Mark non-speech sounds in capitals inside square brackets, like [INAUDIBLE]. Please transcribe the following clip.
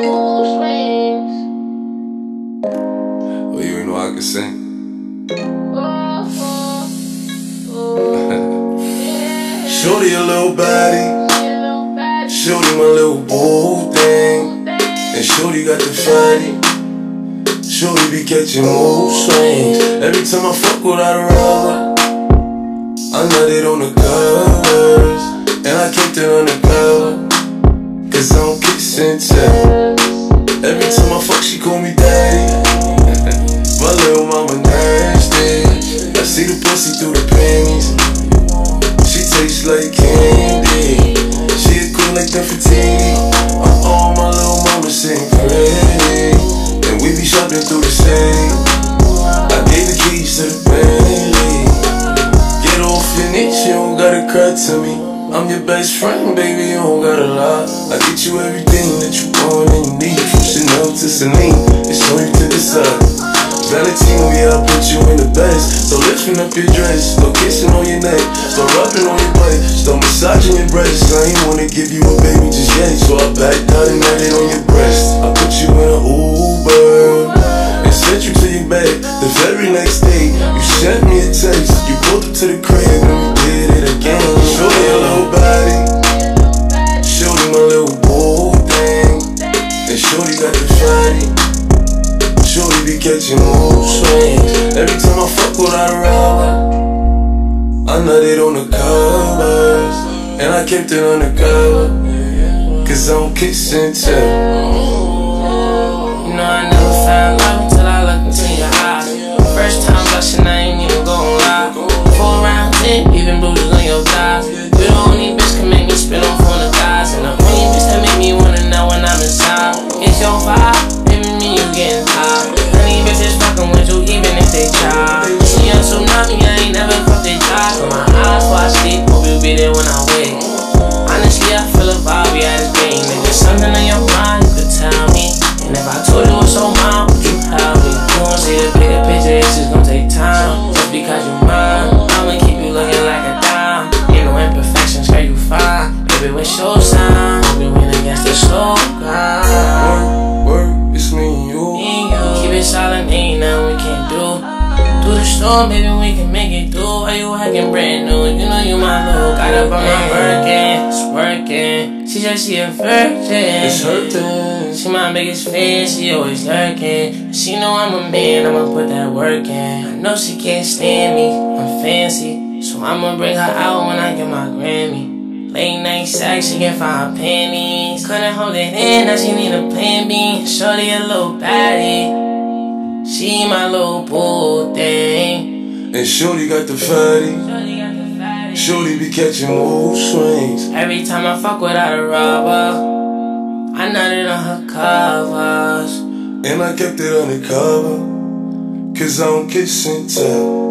Well, you know I can sing. Shorty a little body, Shorty my little boo thing, and Shorty got the fatty. Shorty be catching mood swings. Every time I fuck without a rubber, I nutted on the covers, and I kept it undercover. Cause I don't kiss and tell. Every time I fuck, she call me daddy. [LAUGHS] my little mama nasty. I see the pussy through the panties. She tastes like candy. She a cool like the Fatini. Uh oh, my little mama sing pretty. And we be shopping through the city. I gave the keys to the Bentley. Get off your niche, you don't gotta cry to me. I'm your best friend, baby, you don't gotta lie. I get you everything that you want and you need. From Chanel to Celine, it's on you to decide. Valentino, yeah, I put you in the best. So lifting up your dress, no kissing on your neck, start rubbing on your butt, start massaging your breasts. I ain't wanna give you a baby just yet, so I backed out and had it on your breast. I put you in an Uber and sent you to your bed. The very next day, you sent me a text. You pulled up to the crib Catching mood swings. Every time I fuck without a rubber, I nutted on the covers, and I kept it undercover. Cause I don't kiss and tell. You know I never found love until I looked into your eyes. First time blushing, I ain't even gon' lie. Four rounds in, even bruises on your thighs. You the only bitch can make me spit on phone of guys, and the only bitch that make me wanna know when I'm inside. It's your vibe, baby, me you getting high. They try. See a tsunami, I ain't never fucked they die. But my eyes while I sleep, hope you be there when I wake. Honestly, I feel a vibe, yeah, it's game. If there's something on your mind, you could tell me. And if I told you it was so mild, would you help me? You won't see the bigger picture, it's just gonna take time. Just because you're mine, I'ma keep you looking like a dime. Ain't no imperfections, girl, you fine. Baby, what's your sign? Through the storm, baby, we can make it through. Why you acting brand new? You know you my little. Got up on my working, it's working. She said she a virgin. It's hurting. She my biggest fan, she always lurking. She know I'm a man, I'ma put that work in. I know she can't stand me, I'm fancy. So I'ma bring her out when I get my Grammy. Late night sex, she can find pennies. Couldn't hold it in, now she need a plan B. Shorty a little baddie. She my little boo And Shorty got the fatty. Shorty got the fatty. Shorty be catching mood swings. Every time I fuck without a rubber, I nutted on her covers. And I kept it undercover. Cause I don't kiss and tell.